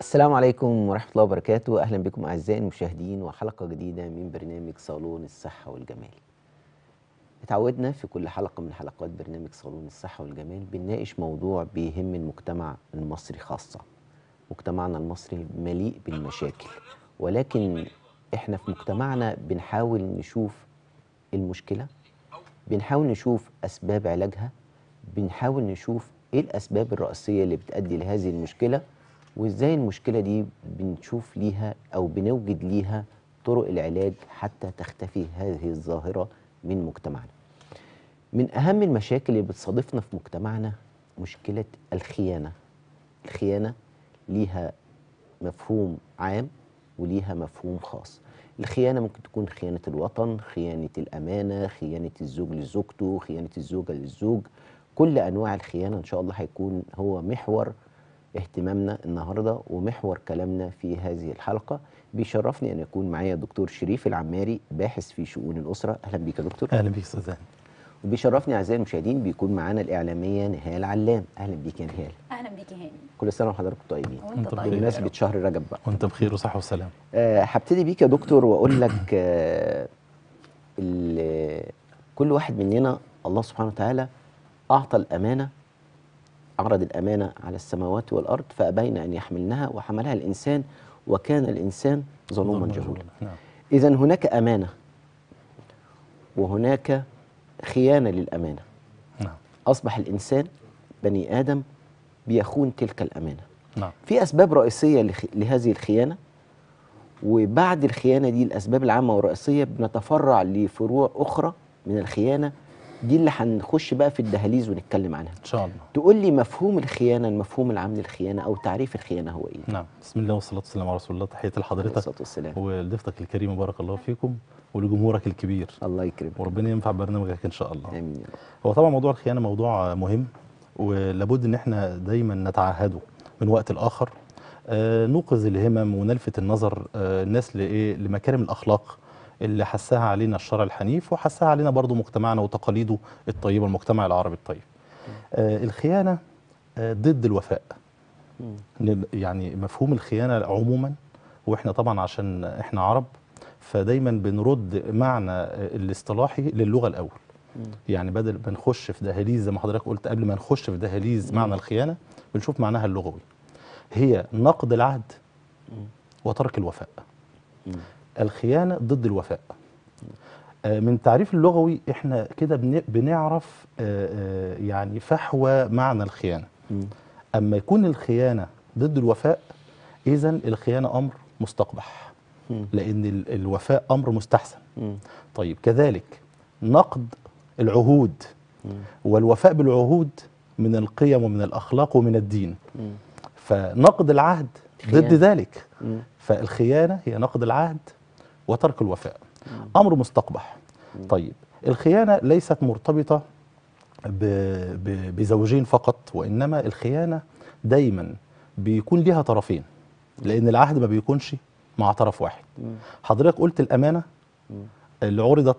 السلام عليكم ورحمة الله وبركاته. أهلا بكم أعزائي المشاهدين وحلقة جديدة من برنامج صالون الصحة والجمال. اتعودنا في كل حلقة من حلقات برنامج صالون الصحة والجمال بنناقش موضوع بيهم المجتمع المصري خاصة. مجتمعنا المصري مليء بالمشاكل. ولكن إحنا في مجتمعنا بنحاول نشوف المشكلة بنحاول نشوف أسباب علاجها بنحاول نشوف إيه الأسباب الرئيسية اللي بتؤدي لهذه المشكلة وإزاي المشكلة دي بنشوف ليها أو بنوجد ليها طرق العلاج حتى تختفي هذه الظاهرة من مجتمعنا؟ من أهم المشاكل اللي بتصادفنا في مجتمعنا مشكلة الخيانة. الخيانة ليها مفهوم عام وليها مفهوم خاص. الخيانة ممكن تكون خيانة الوطن خيانة الأمانة خيانة الزوج لزوجته خيانة الزوجة للزوج. كل أنواع الخيانة إن شاء الله هيكون هو محور اهتمامنا النهارده ومحور كلامنا في هذه الحلقة. بيشرفني أن يكون معايا الدكتور شريف العماري باحث في شؤون الأسرة. أهلا بيك يا دكتور. أهلا بيك أستاذ هاني. وبيشرفني أعزائي المشاهدين بيكون معانا الإعلامية نهال علام. أهلا بيك يا نهال. أهلا بيك يا هاني. كل سنه وحضراتكم طيبين وأنت طيب. بخير. بمناسبة شهر رجب بقى. وأنت بخير وصحة وسلام آه، هبتدي بيك يا دكتور وأقول لك آه، ال- كل واحد مننا الله سبحانه وتعالى أعطى الأمانة عرض الأمانة على السماوات والأرض فأبين أن يحملنها وحملها الإنسان وكان الإنسان ظلوما جهولا. نعم. اذا هناك أمانة وهناك خيانة للأمانة. نعم. أصبح الإنسان بني آدم بيخون تلك الأمانة. نعم. في أسباب رئيسية لخ... لهذه الخيانة وبعد الخيانة دي الأسباب العامة والرئيسية بنتفرع لفروع أخرى من الخيانة دي اللي هنخش بقى في الدهاليز ونتكلم عنها. إن شاء الله. تقول لي مفهوم الخيانة المفهوم العام للخيانة أو تعريف الخيانة هو إيه؟ نعم. بسم الله والصلاة والسلام على رسول الله. تحية عليه لحضرتك الصلاة والسلام. ولضيفتك الكريمة بارك الله فيكم ولجمهورك الكبير. الله يكرمك. وربنا ينفع برنامجك إن شاء الله. آمين يا رب. هو طبعا موضوع الخيانة موضوع مهم ولابد إن إحنا دايما نتعهده من وقت لآخر. آه، نوقظ الهمم ونلفت النظر آه، الناس لإيه؟ لمكارم الأخلاق. اللي حسها علينا الشرع الحنيف وحسها علينا برضو مجتمعنا وتقاليده الطيبه المجتمع العربي الطيب. آه، الخيانة آه، ضد الوفاء. يعني مفهوم الخيانة عموما وإحنا طبعا عشان إحنا عرب فدايما بنرد معنى الاصطلاحي للغة الأول. مم. يعني بدل ما نخش في دهاليز زي ما حضرتك قلت قبل ما نخش في دهاليز معنى الخيانة بنشوف معناها اللغوي. هي نقض العهد وترك الوفاء. مم. الخيانة ضد الوفاء آه، من تعريف اللغوي إحنا كده بن- بنعرف آه، آه، يعني فحوى معنى الخيانة مم. أما يكون الخيانة ضد الوفاء اذا الخيانة أمر مستقبح ال- الوفاء أمر مستحسن. طيب كذلك نقض العهود. والوفاء بالعهود من القيم ومن الأخلاق ومن الدين مم. فنقض العهد ضد. ذلك مم. فالخيانة هي نقض العهد وترك الوفاء أمر مستقبح طيب الخيانة ليست. ب... بزوجين فقط وإنما الخيانة دايما بيكون ليها طرفين لأن العهد ما بيكونش مع طرف واحد. حضرتك قلت الأمانة اللي عرضت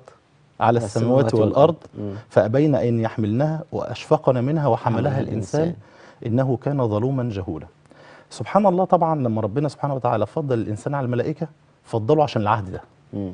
على السماوات مم. فأبين أن يحملنها وأشفقن منها وحملها الإنسان. إنه كان ظلوما جهولا سبحان الله طبعا لما ربنا سبحانه وتعالى فضل الإنسان على الملائكة فضله عشان العهد ده. مم.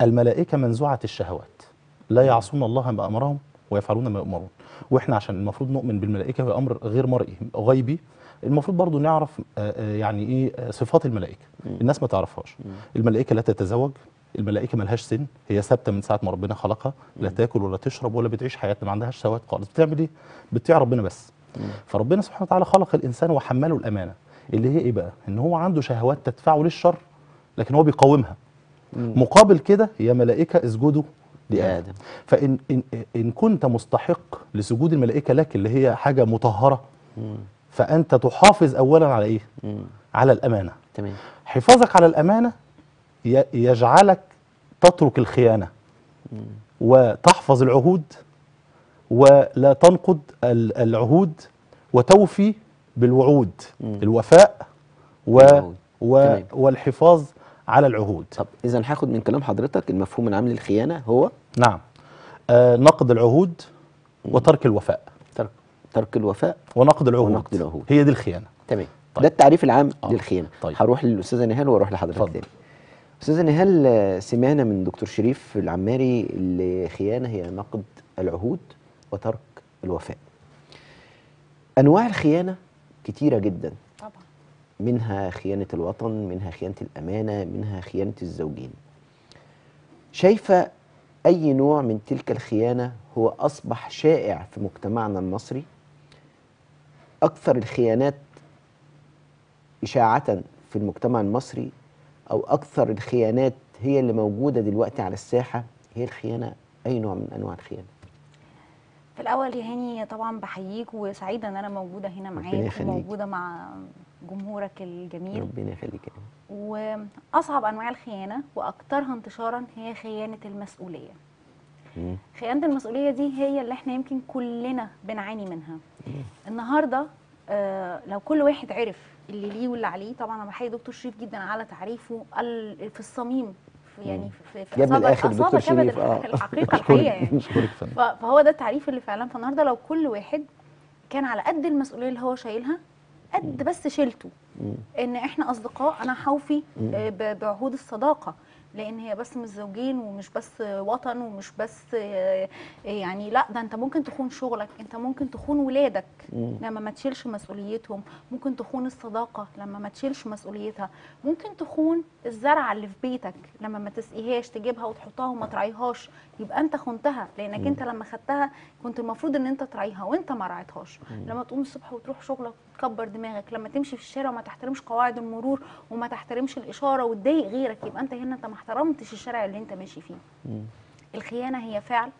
الملائكة منزوعة الشهوات. لا يعصون الله ما أمرهم ويفعلون ما يؤمرون. وإحنا عشان المفروض نؤمن بالملائكة هو أمر غير مرئي غيبي. المفروض برضو نعرف آه، آه، يعني إيه آه، صفات الملائكة. الناس ما تعرفهاش. الملائكة لا تتزوج. الملائكة ملهاش سن. هي ثابتة من ساعة ما ربنا خلقها. لا تاكل ولا تشرب ولا بتعيش حياتها ما عندهاش شهوات خالص. بتعمل إيه؟ بتطيع ربنا بس. فربنا سبحانه وتعالى خلق الإنسان وحمله الأمانة. اللي هي إيه بقى؟ إن هو عنده شهوات تدفعه للشر. لكن هو بيقاومها مقابل كده يا ملائكة اسجدوا لآدم لآدم. فإن إن, إن كنت مستحق لسجود الملائكة لك اللي هي حاجة مطهرة مم. فأنت تحافظ اولا على إيه مم. على الأمانة تمام حفاظك على الأمانة ي- يجعلك تترك الخيانة وتحفظ العهود ولا تنقض ال- العهود وتوفي بالوعود. الوفاء و. و. والحفاظ على العهود طب اذا هاخد من كلام حضرتك المفهوم العام للخيانة هو نعم آه نقض العهود وترك الوفاء ترك ترك الوفاء ونقض العهود ونقض العهود. هي دي الخيانة تمام طيب. ده التعريف العام آه. للخيانة طيب. هروح للأستاذة نهال وأروح لحضرتك. تاني أستاذة نهال سمعنا من دكتور شريف العماري اللي خيانه هي نقض العهود وترك الوفاء أنواع الخيانة كتيرة جدا منها خيانة الوطن منها خيانة الأمانة منها خيانة الزوجين. شايفة أي نوع من تلك الخيانة هو أصبح شائع في مجتمعنا المصري؟ أكثر الخيانات إشاعة في المجتمع المصري أو أكثر الخيانات هي اللي موجودة دلوقتي على الساحة؟ هي الخيانة أي نوع من أنواع الخيانة؟ في الأول يا هاني طبعا بحييك وسعيدة إن أنا موجودة هنا معاك يخليك. وموجودة مع جمهورك الجميل. ربنا يخليك يا رب. وأصعب أنواع الخيانة واكثرها انتشارا هي خيانة المسؤولية. مم. خيانة المسؤولية دي هي اللي إحنا يمكن كلنا بنعاني منها. النهارده آه لو كل واحد عرف اللي ليه واللي عليه طبعا أنا بحيي دكتور شريف جدا على تعريفه في الصميم في يعني في, في جاب دكتور شريف، آه. الحقيقة الحقيقة يعني. فهو ده التعريف اللي فعلا. فالنهاردة لو كل واحد كان على قد المسؤولية اللي هو شايلها قد بس شيلته مم. إن إحنا أصدقاء أنا حوفي. آه، بعهود الصداقة لأن هي بس مش زوجين ومش بس وطن ومش بس آه، يعني لأ ده أنت ممكن تخون شغلك أنت ممكن تخون ولادك مم. لما ما تشيلش مسؤوليتهم ممكن تخون الصداقة لما ما تشيلش مسؤوليتها ممكن تخون الزرعة اللي في بيتك لما ما تسقيهاش تجيبها وتحطها وما تراعيهاش يبقى أنت خنتها لأنك مم. أنت لما خدتها كنت المفروض إن أنت تراعيها وأنت ما راعيتهاش. لما تقوم الصبح وتروح شغلك وتكبر دماغك لما تمشي في الشارع وما تحترمش قواعد المرور وما تحترمش الإشارة وتضايق غيرك يبقى أنت هنا أنت ما احترمتش الشارع اللي أنت ماشي فيه مم. الخيانة هي فعل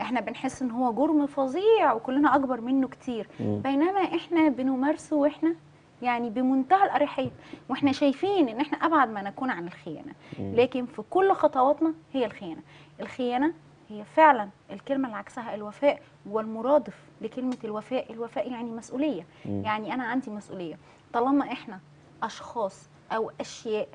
إحنا بنحس إن هو جرم فظيع وكلنا أكبر منه كتير مم. بينما إحنا بنمارسه وإحنا يعني بمنتهى الأريحية وإحنا شايفين إن إحنا أبعد ما نكون عن الخيانة مم. لكن في كل خطواتنا هي الخيانة الخيانة هي فعلا الكلمة اللي عكسها الوفاء والمرادف لكلمة الوفاء. الوفاء يعني مسؤولية. مم. يعني أنا عندي مسؤولية. طالما إحنا أشخاص أو أشياء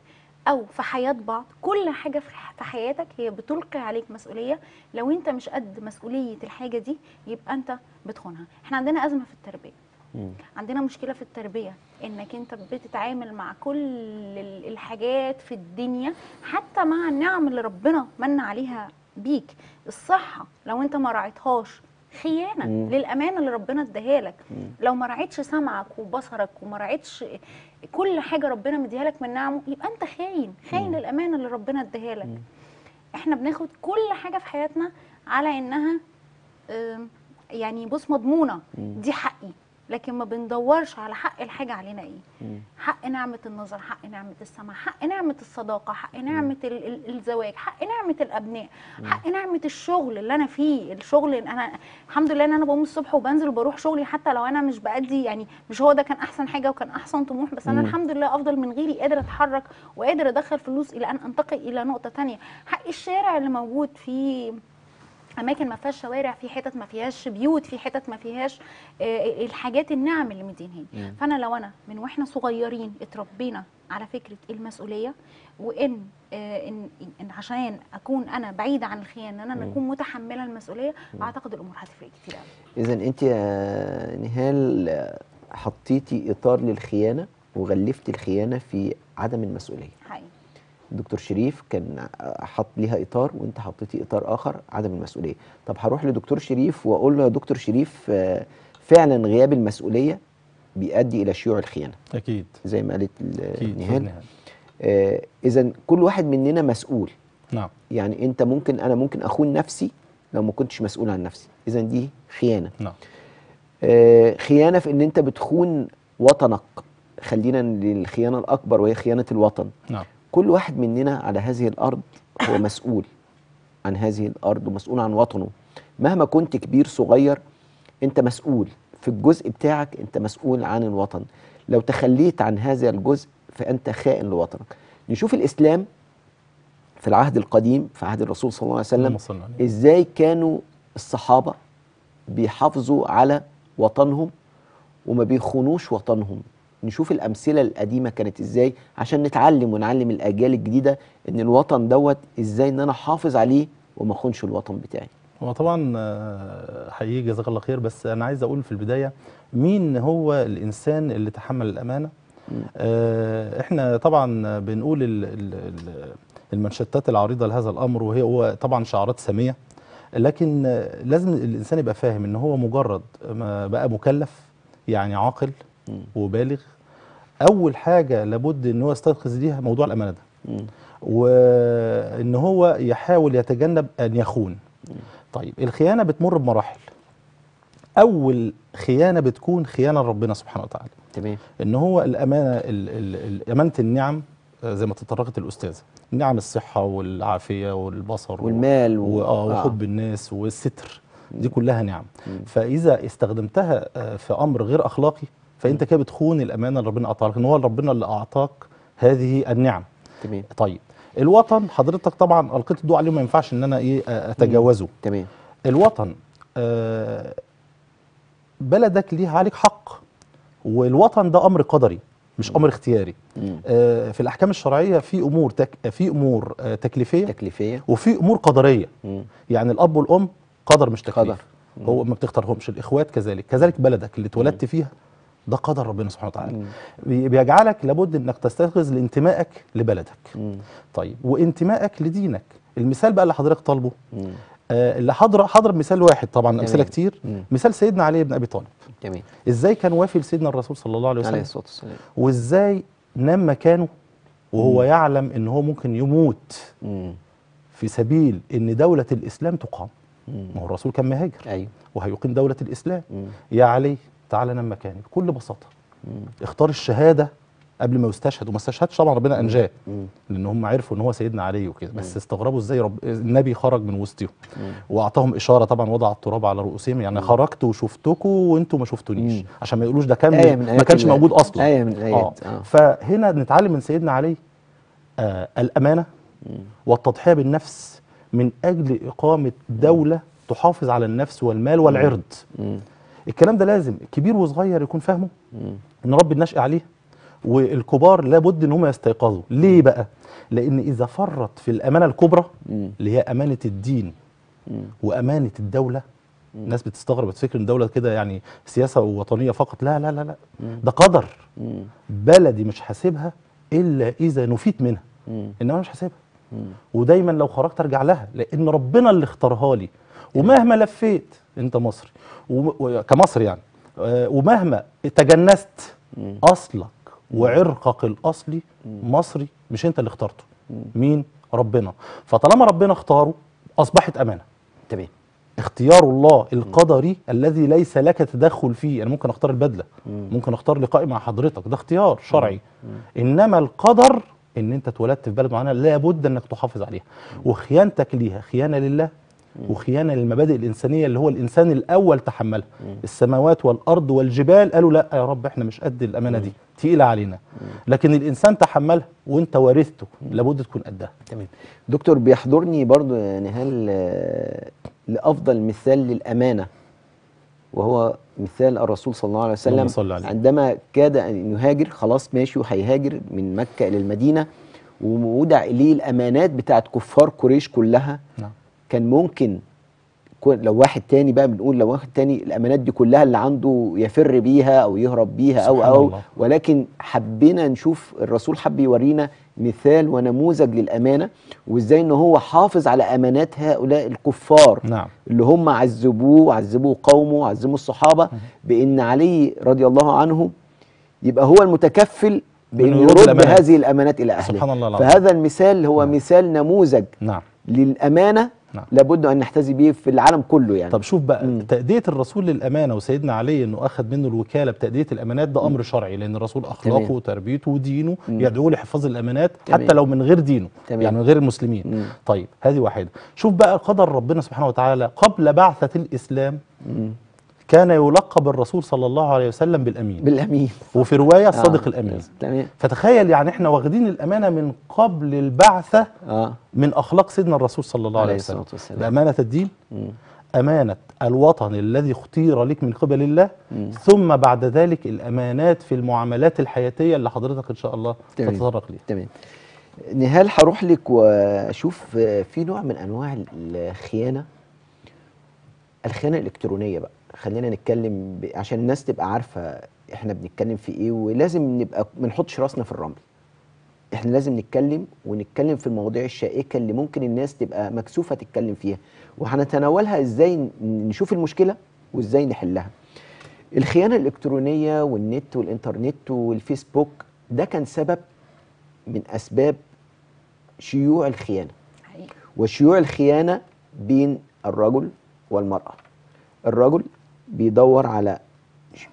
أو في حياة بعض كل حاجة في حياتك هي بتلقي عليك مسؤولية. لو أنت مش قد مسؤولية الحاجة دي يبقى أنت بتخونها. إحنا عندنا أزمة في التربية. مم. عندنا مشكلة في التربية. إنك أنت بتتعامل مع كل ال- الحاجات في الدنيا حتى مع النعم اللي ربنا من عليها بيك الصحة لو انت ما راعيتهاش خيانة مم. للامانه اللي ربنا اداها لك. لو ما راعيتش سمعك وبصرك وما راعيتش كل حاجة ربنا مديها لك من نعمه يبقى انت خاين خاين مم. الامانه اللي ربنا اداها لك مم. إحنا بناخد كل حاجة في حياتنا على إنها يعني بص مضمونة مم. دي حقي لكن ما بندورش على حق الحاجة علينا إيه. حق نعمة النظر حق نعمة السمع حق نعمة الصداقة حق نعمة ال- ال- الزواج حق نعمة الأبناء حق نعمة الشغل اللي أنا فيه الشغل اللي أنا الحمد لله إن أنا بقوم الصبح وبنزل وبروح شغلي حتى لو أنا مش بأدي يعني مش هو ده كان أحسن حاجة وكان أحسن طموح بس أنا. الحمد لله أفضل من غيري قادره أتحرك وقادره أدخل فلوس إلى أن أنتقل إلى نقطة تانية حق الشارع اللي موجود فيه أماكن ما فيهاش شوارع في حتت ما فيهاش بيوت في حتت ما فيهاش آه، الحاجات النعم اللي مدينها. فأنا لو أنا من وإحنا صغيرين اتربينا على فكرة المسؤولية وإن آه، إن إن عشان أكون أنا بعيدة عن الخيانة إن أنا. أكون متحملة المسؤولية أعتقد الأمور هتفرق كتير قوي إذا أنت يا نهال حطيتي إطار للخيانة وغلفتي الخيانة في عدم المسؤولية. حقيقي. دكتور شريف كان حط ليها إطار وأنت حطيتي إطار آخر عدم المسؤولية. طب هروح لدكتور شريف وأقول له يا دكتور شريف آه، فعلا غياب المسؤولية بيؤدي إلى شيوع الخيانة. أكيد. زي ما قالت نهال. آه، اذا كل واحد مننا مسؤول. نعم. يعني أنت ممكن أنا ممكن أخون نفسي لو ما كنتش مسؤول عن نفسي. اذا دي خيانة. نعم. آه، خيانة في إن أنت بتخون وطنك. خلينا للخيانة الأكبر وهي خيانة الوطن. نعم. كل واحد مننا على هذه الأرض هو مسؤول عن هذه الأرض ومسؤول عن وطنه. مهما كنت كبير صغير أنت مسؤول. في الجزء بتاعك أنت مسؤول عن الوطن. لو تخليت عن هذا الجزء فأنت خائن لوطنك. نشوف الإسلام في العهد القديم في عهد الرسول صلى الله عليه وسلم. إزاي كانوا الصحابة بيحافظوا على وطنهم وما بيخونوش وطنهم. نشوف الأمثلة القديمة كانت إزاي عشان نتعلم ونعلم الأجيال الجديدة إن الوطن دوت إزاي إن أنا أحافظ عليه وما أخونش الوطن بتاعي. هو طبعا آه، حقيقي جزاك الله خير بس أنا عايز أقول في البداية مين هو الإنسان اللي تحمل الأمانة؟ آه، إحنا طبعا بنقول ال- ال- ال- المنشطات العريضة لهذا الأمر وهي هو طبعا شعارات سامية لكن لازم الإنسان يبقى فاهم إن هو مجرد ما بقى مكلف يعني عاقل وبالغ. أول حاجة لابد إن هو يستيقظ ليها موضوع الأمانة ده. وإن هو يحاول يتجنب أن يخون. طيب الخيانة بتمر بمراحل. أول خيانة بتكون خيانة لربنا سبحانه وتعالى. تمام. إن هو الأمانة ال- ال- ال- أمانة النعم آه، زي ما تطرقت الاستاذه نعم الصحة والعافية والبصر والمال و- آه، آه. وحب الناس والستر. دي كلها نعم. فإذا استخدمتها آه، في أمر غير أخلاقي فأنت كده بتخون الأمانة اللي ربنا اعطاها لك إن هو ربنا اللي أعطاك هذه النعم. تمام. طيب الوطن حضرتك طبعا ألقيت الضوء عليه ما ينفعش إن أنا إيه أتجاوزه. تمام. الوطن آه، بلدك ليها عليك حق والوطن ده أمر قدري مش أمر اختياري. آه، في الأحكام الشرعية في أمور تك في أمور آه، تكليفية تكليفية. وفي أمور قدرية. مم. يعني الأب والأم قدر مش تكليف. قدر. هو ما بتختارهمش الإخوات كذلك. كذلك بلدك اللي اتولدت فيها ده قدر ربنا سبحانه وتعالى. بي- بيجعلك لابد إنك تستيقظ لانتمائك لبلدك. مم. طيب وانتمائك لدينك. المثال بقى اللي حضرتك طالبه. مم. آه، اللي حضر حضر مثال واحد طبعا أمثلة. كتير. مم. مثال سيدنا علي بن أبي طالب. تمام إزاي كان وافي لسيدنا الرسول صلى الله عليه عليه وسلم الصلاة والسلام. وإزاي نام مكانه؟ وهو يعلم إن هو ممكن يموت. مم. في سبيل إن دولة الإسلام تقام. مم. ما هو الرسول كان مهاجر. أيوه. وهيقيم دولة الإسلام. مم. يا علي تعالى نام مكاني بكل بساطة. مم. اختار الشهادة قبل ما يستشهد وما استشهدش طبعا ربنا أنجاه مم. لأن هم عرفوا إن هو سيدنا علي وكده. بس استغربوا إزاي رب النبي خرج من وسطهم وأعطاهم إشارة طبعا وضع التراب على رؤوسهم. يعني خرجت وشفتكم وأنتم ما شفتونيش. مم. عشان ما يقولوش ده كان آية ما كانش الله. موجود أصلا. آية من الآيات، آه. آه. فهنا نتعلم من سيدنا علي آه الأمانة والتضحية بالنفس من أجل إقامة دولة تحافظ على النفس والمال والعرض. مم. الكلام ده لازم كبير وصغير يكون فاهمه. إن رب النشأ عليه والكبار لابد ان هم يستيقظوا ليه بقى لأن إذا فرط في الأمانة الكبرى. اللي هي أمانة الدين. وأمانة الدولة الناس بتستغرب بتفكر إن دولة كده يعني سياسة وطنيه فقط لا لا لا لا ده قدر. بلدي مش حاسبها إلا إذا نفيت منها. إنما مش مم. ودايما لو خرجت أرجع لها لأن ربنا اللي اختارها لي ومهما لفيت أنت مصري كمصري يعني. آه، ومهما تجنست. أصلك وعرقك الأصلي مصري مش أنت اللي اخترته. مين؟ ربنا. فطالما ربنا اختاره أصبحت أمانة. تمام. اختيار الله القدري الذي ليس لك تدخل فيه أنا ممكن أختار البدلة. ممكن أختار لقائي مع حضرتك. ده اختيار شرعي. إنما القدر إن أنت اتولدت في بلد معينة لابد أنك تحافظ عليها. وخيانتك ليها خيانة لله وخيانة للمبادئ الإنسانية اللي هو الإنسان الأول تحملها. السماوات والأرض والجبال قالوا لا يا رب إحنا مش قد الأمانة دي تقيلة علينا. لكن الإنسان تحملها وإنت ورثته لابد تكون قدها. تمام. دكتور بيحضرني برضو يا نهال آه، لأفضل مثال للأمانة وهو مثال الرسول صلى الله عليه وسلم اللهم صل عليه. عندما كاد أن يهاجر خلاص ماشي وهيهاجر من مكة إلى المدينة وودع إليه الأمانات بتاعت كفار قريش كلها. نعم. كان ممكن لو واحد تاني بقى بنقول لو واحد تاني الأمانات دي كلها اللي عنده يفر بيها أو يهرب بيها أو أو الله. ولكن حبينا نشوف الرسول حب يورينا مثال ونموذج للأمانة وإزاي إن هو حافظ على أمانات هؤلاء الكفار نعم اللي هم عذبوه وعذبوا قومه وعذبوا الصحابة بإن علي رضي الله عنه يبقى هو المتكفل بان بإنه يرد. هذه الأمانات إلى اهلها سبحان الله. فهذا المثال هو مثال نموذج نعم للأمانة نعم. لابد أن نحتذي به في العالم كله يعني طب شوف بقى. تأدية الرسول للأمانة وسيدنا علي أنه أخذ منه الوكالة بتأدية الأمانات ده أمر شرعي لأن الرسول أخلاقه تمام. وتربيته ودينه مم. يدعو لحفاظ الأمانات تمام. حتى لو من غير دينه تمام. يعني من غير المسلمين مم. طيب هذه واحدة شوف بقى قدر ربنا سبحانه وتعالى قبل بعثة الإسلام مم. كان يلقب الرسول صلى الله عليه وسلم بالأمين. بالأمين. وفي رواية الصادق آه. الأمين. تمام. فتخيل يعني إحنا واخدين الأمانة من قبل البعثة آه. من أخلاق سيدنا الرسول صلى الله عليه وسلم. بأمانة الدين؟ مم. أمانة الوطن الذي اختير لك من قبل الله. مم. ثم بعد ذلك الأمانات في المعاملات الحياتية اللي حضرتك إن شاء الله. تتطرق ليها. تمام. نهال هروح لك وأشوف آه، في نوع من أنواع الخيانة. الخيانة الإلكترونية بقى. خلينا نتكلم ب... عشان الناس تبقى عارفة إحنا بنتكلم في إيه ولازم نبقى ما نحطش راسنا في الرمل. إحنا لازم نتكلم ونتكلم في المواضيع الشائكة اللي ممكن الناس تبقى مكسوفة تتكلم فيها. وهنتناولها إزاي نشوف المشكلة وازاي نحلها. الخيانة الإلكترونية والنت والإنترنت والفيسبوك ده كان سبب من أسباب شيوع الخيانة. وشيوع الخيانة بين الرجل والمرأة. الرجل بيدور على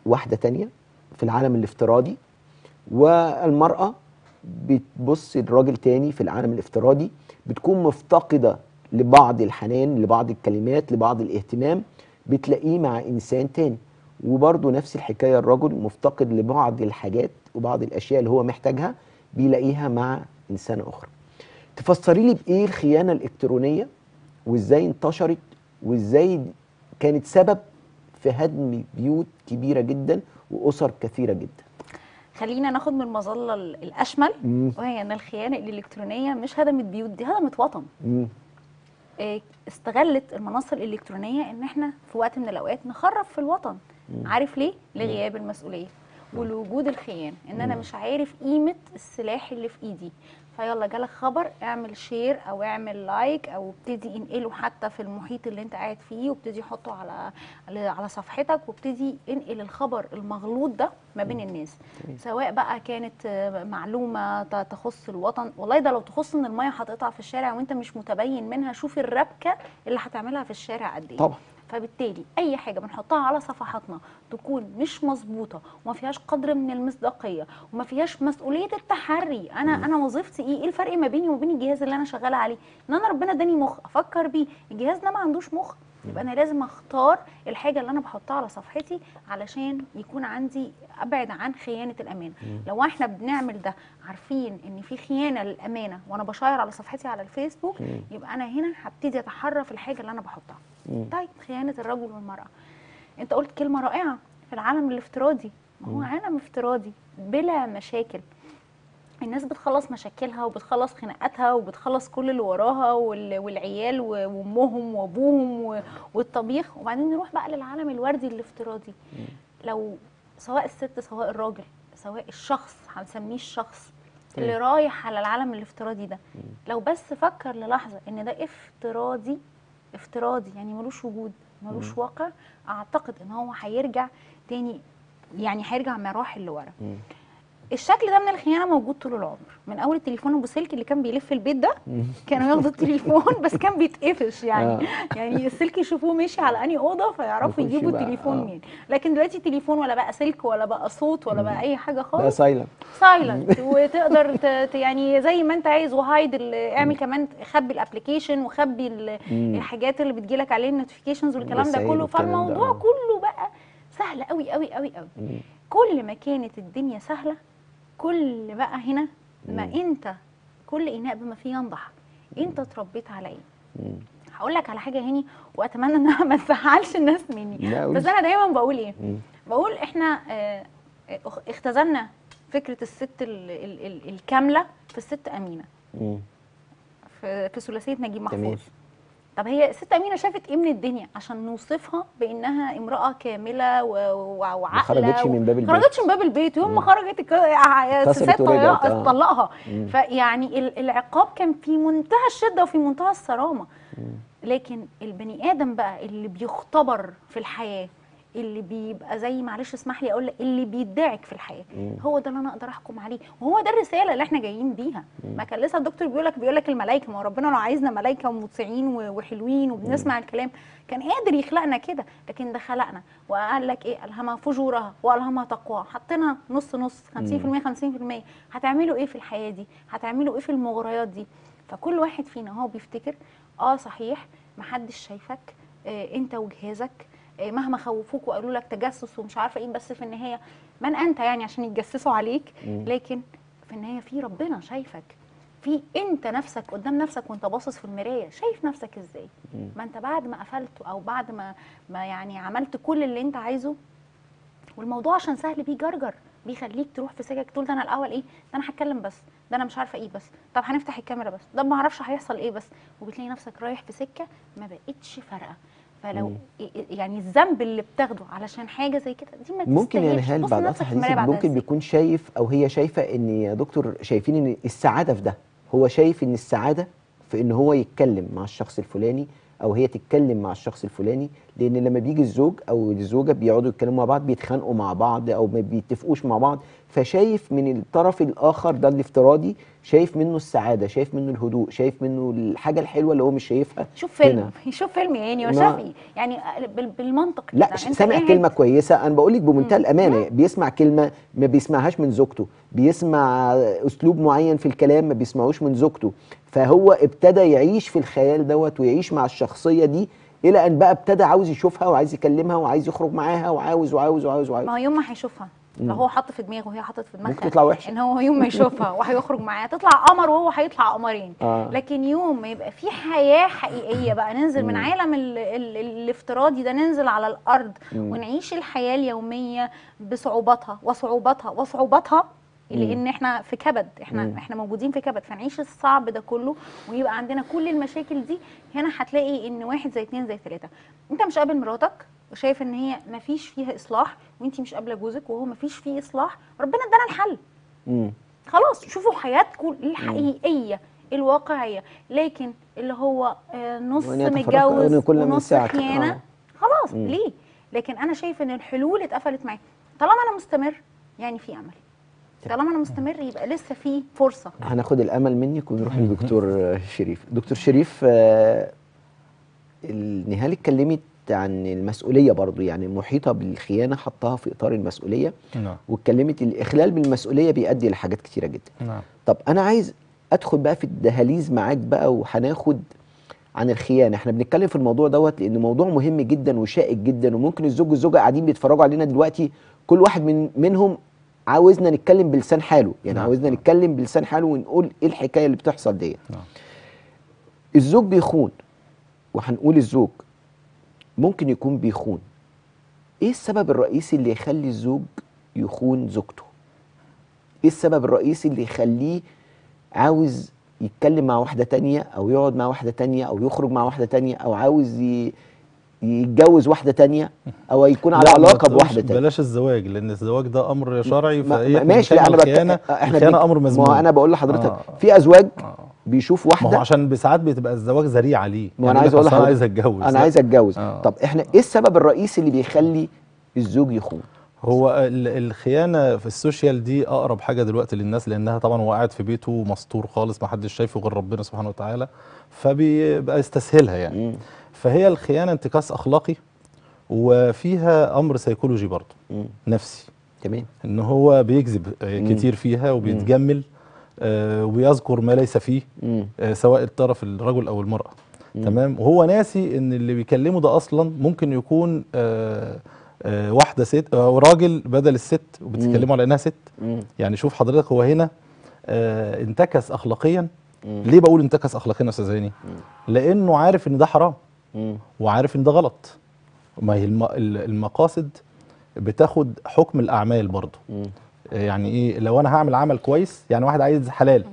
واحدة تانية في العالم الافتراضي والمرأة بتبص لراجل تاني في العالم الافتراضي بتكون مفتقدة لبعض الحنان لبعض الكلمات لبعض الاهتمام بتلاقيه مع إنسان تاني. وبرضه نفس الحكاية الرجل مفتقد لبعض الحاجات وبعض الأشياء اللي هو محتاجها بيلاقيها مع إنسانة أخرى. تفسري لي بإيه الخيانة الإلكترونية وإزاي انتشرت وإزاي كانت سبب في هدم بيوت كبيرة جدا وأسر كثيرة جدا. خلينا ناخد من المظلة ال- الأشمل مم. وهي إن الخيانة الإلكترونية مش هدمت بيوت دي هدمت وطن. مم. آه، استغلت المنصه الإلكترونية إن إحنا في وقت من الأوقات نخرب في الوطن. عارف ليه؟ لغياب المسؤولية ولوجود الخيانة. إن أنا مش عارف قيمة السلاح اللي في إيدي. فيلا جالك خبر اعمل share أو اعمل like أو ابتدي انقله حتى في المحيط اللي انت قاعد فيه وابتدي حطه على على- صفحتك وابتدي انقل الخبر المغلوط ده ما بين الناس. سواء بقى كانت معلومة تخص الوطن والله ده لو تخص إن المية هتقطع في الشارع وانت مش متبين منها شوف الربكة اللي هتعملها في الشارع قد إيه. طبعا. فبالتالي أي حاجة بنحطها على صفحاتنا تكون مش مظبوطة وما فيهاش قدر من المصداقية وما فيهاش مسؤولية التحري. أنا أنا وظيفتي إيه؟ إيه الفرق ما بيني وما بين الجهاز اللي أنا شغالة عليه؟ إن أنا ربنا اداني مخ أفكر بيه. الجهاز ده ما عندوش مخ. يبقى أنا لازم أختار الحاجة اللي أنا بحطها على صفحتي علشان يكون عندي أبعد عن خيانة الامانه لو إحنا بنعمل ده عارفين إن في خيانة للأمانة وأنا بشير على صفحتي على الفيسبوك يبقى أنا هنا هبتدي اتحرى في الحاجة اللي أنا بحطها. طيب خيانة الرجل والمرأة. أنت قلت كلمة رائعة في العالم الافتراضي. ما هو عالم افتراضي بلا مشاكل. الناس بتخلص مشاكلها وبتخلص خناقاتها وبتخلص كل اللي وراها وال- والعيال وأمهم وأبوهم والطبيخ. وبعدين نروح بقى للعالم الوردي الافتراضي. لو سواء الست سواء الراجل سواء الشخص هنسميه الشخص اللي رايح على العالم الافتراضي ده. لو بس فكر للحظة إن ده افتراضي افتراضي يعني ملوش وجود ملوش واقع أعتقد إن هو هيرجع تاني يعني هيرجع مراحل لورا. الشكل ده من الخيانة موجود طول العمر. من أول التليفون أبو سلك اللي كان بيلف البيت ده كانوا ياخدوا التليفون بس كان بيتقفش يعني. آه. يعني السلك يشوفوه ماشي على أنهي أوضة فيعرفوا يجيبوا بقى، التليفون آه. مين لكن دلوقتي التليفون ولا بقى سلك ولا بقى صوت ولا بقى أي حاجة بقى خالص. سايلنت silent وتقدر يعني زي ما أنت عايز و hide اعمل كمان خبي ال application وخبي ال- الحاجات اللي بتجيلك عليه ال notifications والكلام ده كله. فالموضوع. كله بقى سهل قوي قوي قوي قوي كل ما كانت الدنيا سهلة كل بقى هنا ما انت كل إناء بما فيه ينضح انت اتربيت على إيه هقول لك على حاجة هاني وأتمنى إنها ما تزعلش الناس مني. بس أنا دايما بقول إيه مم. بقول إحنا آه، اختزلنا فكرة الست ال ال ال الكاملة في الست أمينة مم. في ثلاثية نجيب. محفوظ طب هي الست أمينة شافت إيه من الدنيا عشان نوصفها بإنها امرأة كاملة وعاقلة خرجتش من باب ما البيت. خرجتش من باب البيت يوم ما خرجت السيسات طلقها فيعني ال- العقاب كان في منتهى الشدة وفي منتهى الصرامة. لكن البني آدم بقى اللي بيختبر في الحياة اللي بيبقى زي معلش اسمح لي أقول لك اللي بيدعك في الحياة. هو ده اللي أنا أقدر أحكم عليه. وهو ده الرسالة اللي إحنا جايين بيها. ما كان لسه الدكتور بيقول لك بيقول لك الملائكة ما ربنا لو عايزنا ملائكة ومطيعين وحلوين وبنسمع الكلام كان قادر يخلقنا كده. لكن ده خلقنا. وقال لك إيه؟ الهمها فجورها والهمها تقواها. حطينا نص نص 50% 50% هتعملوا إيه في الحياة دي؟ هتعملوا إيه في المغريات دي؟ فكل واحد فينا هو بيفتكر آه صحيح محدش شايفك آه أنت وجهازك مهما خوفوك وقالوا لك تجسس ومش عارفة إيه بس في النهاية من أنت يعني عشان يتجسسوا عليك لكن في النهاية في ربنا شايفك. في أنت نفسك قدام نفسك وأنت باصص في المراية شايف نفسك إزاي؟ ما أنت بعد ما قفلت أو بعد ما ما يعني عملت كل اللي أنت عايزه والموضوع عشان سهل بيجرجر بيخليك تروح في سكك تقول ده أنا الأول إيه؟ ده أنا هتكلم بس ده أنا مش عارفة إيه بس طب هنفتح الكاميرا بس ده ما أعرفش هيحصل إيه بس. وبتلاقي نفسك رايح في سكة ما بقتش فارقة. فلو يعني الذنب اللي بتاخده علشان حاجة زي كده دي ما ممكن يعني. هل بعد حديثك بعد ممكن. بيكون شايف أو هي شايفة إن يا دكتور شايفين إن السعادة في ده هو شايف إن السعادة في إن هو يتكلم مع الشخص الفلاني أو هي تتكلم مع الشخص الفلاني لأن لما بيجي الزوج أو الزوجة بيقعدوا يتكلموا مع بعض بيتخانقوا مع بعض أو ما بيتفقوش مع بعض فشايف من الطرف الآخر ده الافتراضي شايف منه السعادة شايف منه الهدوء شايف منه الحاجة الحلوة اللي هو مش شايفها شوف فيلم هنا. يشوف فيلم يعني ما- وشافي يعني بال- بالمنطق لا كده. سامع كلمة كويسة أنا بقول لك بمنتهى الأمانة بيسمع كلمة ما بيسمعهاش من زوجته بيسمع أسلوب معين في الكلام ما بيسمعوش من زوجته فهو ابتدى يعيش في الخيال دوت ويعيش مع الشخصية دي إلى أن بقى ابتدى عاوز يشوفها وعايز يكلمها وعايز يخرج معاها وعاوز وعاوز وعاوز وعاوز. ما هو يوم ما هيشوفها. لو هو حط في دماغه وهي حطت في دماغها ممكن تطلع وحشة. إن هو يوم ما يشوفها وهيخرج معاها. تطلع قمر وهو هيطلع قمرين. آه. لكن يوم ما يبقى في حياة حقيقية بقى ننزل من عالم ال ال الافتراضي ده ننزل على الأرض ونعيش الحياة اليومية بصعوباتها وصعوباتها وصعوباتها لأن إحنا في كبد إحنا إحنا موجودين في كبد فنعيش الصعب ده كله ويبقى عندنا كل المشاكل دي. هنا هتلاقي ان واحد زي اتنين زي تلاتة. انت مش قابل مراتك وشايف ان هي مفيش فيها اصلاح وانت مش قابلة جوزك وهو مفيش فيه اصلاح ربنا ادانا الحل. مم. خلاص شوفوا حياتكم الحقيقية الواقعية. لكن اللي هو آه، نص متجوز ونص. خيانة. آه. خلاص ليه؟ لكن أنا شايف إن الحلول اتقفلت معايا. طالما أنا مستمر يعني في أمل. طالما أنا مستمر يبقى لسه في فرصة. هناخد الأمل منك ونروح للدكتور شريف. دكتور شريف آه، النهال اتكلمت عن المسؤولية برضو يعني محيطة بالخيانة حطها في إطار المسؤولية نعم. واتكلمت الإخلال بالمسؤوليه بيؤدي لحاجات كتيرة جدا. نعم. طب أنا عايز أدخل بقى في الدهاليز معاك بقى وهناخد عن الخيانة. إحنا بنتكلم في الموضوع دوت لأنه موضوع مهم جدا وشائك جدا وممكن الزوج والزوجة قاعدين بيتفرجوا علينا دلوقتي كل واحد من منهم عاوزنا نتكلم بلسان حاله. يعني نعم. عاوزنا نتكلم بلسان حاله ونقول إيه الحكاية اللي بتحصل ديت. نعم. الزوج بيخون. وهنقول الزوج ممكن يكون بيخون. إيه السبب الرئيسي اللي يخلي الزوج يخون زوجته؟ إيه السبب الرئيسي اللي يخليه عاوز يتكلم مع واحدة تانية أو يقعد مع واحدة تانية أو يخرج مع واحدة تانية أو عاوز ي... يتجوز واحدة تانية أو يكون على ما تقولش بواحدة تانية بلاش الزواج لأن الزواج ده أمر شرعي ما- فإيه ما- ماشي لا أنا الخيانه. إحنا الخيانه أمر ما مذموم هو أنا بقول لحضرتك آه. في أزواج آه. بيشوف ما واحدة هو عشان بساعات بتبقى الزواج ذريعه ليه ما أنا يقول عايز أقول أصل أنا لحضرتك عايز أتجوز أنا. عايز أتجوز آه. طب إحنا إيه السبب الرئيسي اللي بيخلي الزوج يخون هو ال- الخيانة في ال social دي أقرب حاجة دلوقتي للناس لأنها طبعا هو قاعد في بيته مستور خالص ما حدش شايفه غير ربنا سبحانه وتعالى فبيبقى يستسهلها يعني. مم. فهي الخيانة انتكاس أخلاقي وفيها أمر سيكولوجي برضه مم. نفسي. تمام إن هو بيكذب آه، كتير فيها وبيتجمل آه، ويذكر ما ليس فيه مم. آه، سواء الطرف الرجل أو المرأة. تمام؟ وهو ناسي إن اللي بيكلمه ده أصلا ممكن يكون آه، واحدة ست أو راجل بدل الست وبتتكلموا على إنها ست. مم. يعني شوف حضرتك هو هنا آه، انتكس اخلاقيا. ليه بقول انتكس اخلاقيا يا أستاذ هاني لأنه عارف إن ده حرام. مم. وعارف إن ده غلط. ما هي الم- ال- المقاصد بتاخد حكم الأعمال برضه. يعني إيه؟ لو أنا هعمل عمل كويس يعني واحد عايز حلال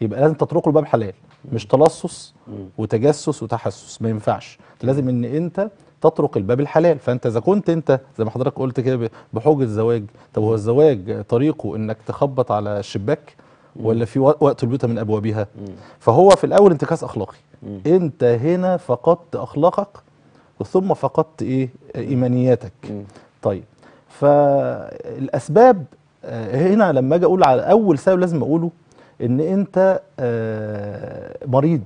يبقى لازم تطرق له باب حلال. مش تلصص وتجسس وتحسس. ما ينفعش. لازم إن أنت تطرق الباب الحلال. فأنت إذا كنت أنت زي ما حضرتك قلت كده بحوج الزواج طب هو الزواج طريقه إنك تخبط على الشباك ولا في وق- وقت البيوت من أبوابها؟ فهو في الأول انتكاس أخلاقي. أنت هنا فقدت أخلاقك ثم فقدت إيه؟ إيمانياتك. طيب. فالأسباب آه، هنا لما أجي أقول على أول سبب لازم أقوله إن أنت آه، مريض.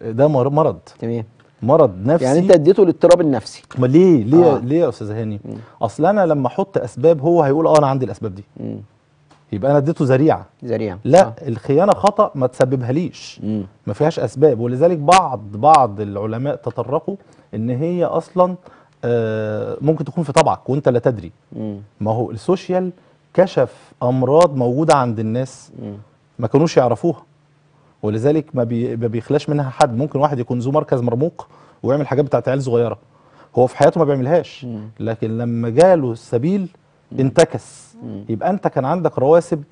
ده مر- مرض. تمام. مرض نفسي يعني انت اديته الاضطراب النفسي ما ليه ليه آه. ليه يا أستاذ هاني أصل أنا لما أحط أسباب هو هيقول آه أنا عندي الأسباب دي مم. يبقى أنا اديته ذريعة ذريعة لا آه. الخيانة خطأ ما تسببها ليش مم. ما فيهاش أسباب ولذلك بعض بعض العلماء تطرقوا إن هي أصلا آه، ممكن تكون في طبعك وأنت لا تدري مم. ما هو ال social كشف أمراض موجودة عند الناس مم. ما كانوش يعرفوها ولذلك ما, بي ما بيخلاش منها حد. ممكن واحد يكون ذو مركز مرموق ويعمل حاجات بتاعت عيال صغيرة. هو في حياته ما بيعملهاش. لكن لما جاله السبيل انتكس. يبقى انت كان عندك رواسب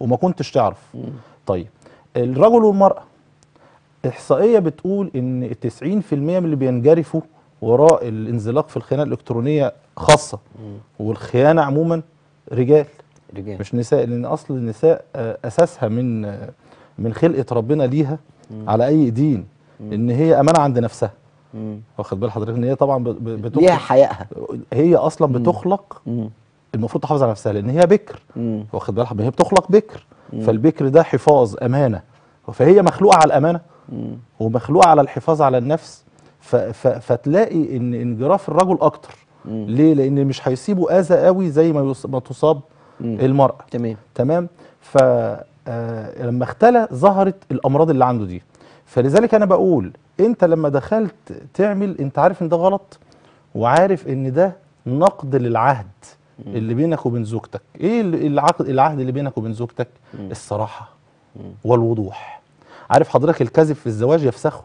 وما كنتش تعرف. طيب الرجل والمرأة. إحصائية بتقول إن 90% من اللي بينجرفوا وراء الانزلاق في الخيانة الإلكترونية خاصة. والخيانة عموما رجال. رجال. مش نساء لأن أصل النساء آه، أساسها من آه، من خلقة ربنا ليها على أي دين إن هي أمانة عند نفسها. مم. واخد بال حضرتك؟ إن هي طبعا ب- ب- ليها بتخلق حيائها. هي أصلا بتخلق. المفروض تحافظ على نفسها لأن هي بكر. واخد بالك هي بتخلق بكر. فالبكر ده حفاظ أمانة. فهي مخلوقة على الأمانة. ومخلوقة على الحفاظ على النفس. ف ف فتلاقي إن انجراف الرجل أكتر. مم. ليه؟ لأن مش هيسيبوا آذى قوي زي ما ما تصاب مم. المرأة. تمام. تمام؟ ف آه، لما اختلى ظهرت الأمراض اللي عنده دي. فلذلك أنا بقول أنت لما دخلت تعمل أنت عارف إن ده غلط وعارف إن ده نقد للعهد اللي بينك وبين زوجتك. إيه ال- العقد العهد اللي بينك وبين زوجتك؟ الصراحة والوضوح. عارف حضرتك الكذب في الزواج يفسخه.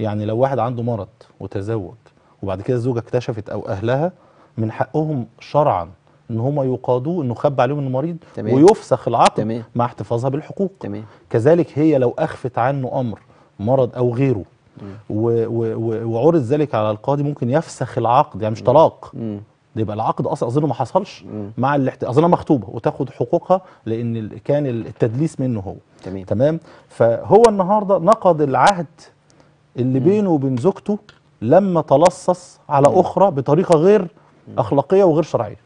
يعني لو واحد عنده مرض وتزوج وبعد كده الزوجه اكتشفت أو أهلها من حقهم شرعا إن هم يقاضوه إنه خبى عليهم إنه مريض تمام. ويفسخ العقد تمام. مع احتفاظها بالحقوق. تمام. كذلك هي لو أخفت عنه أمر مرض أو غيره و و و وعرض ذلك على القاضي ممكن يفسخ العقد يعني مش طلاق. ده يبقى العقد أصلا أظن ما حصلش مم. مع الاحت... اظنها مخطوبة وتاخد حقوقها لأن كان التدليس منه هو. تمام. تمام؟ فهو النهارده نقض العهد اللي بينه وبين زوجته لما تلصص على أخرى بطريقة غير أخلاقية وغير شرعية.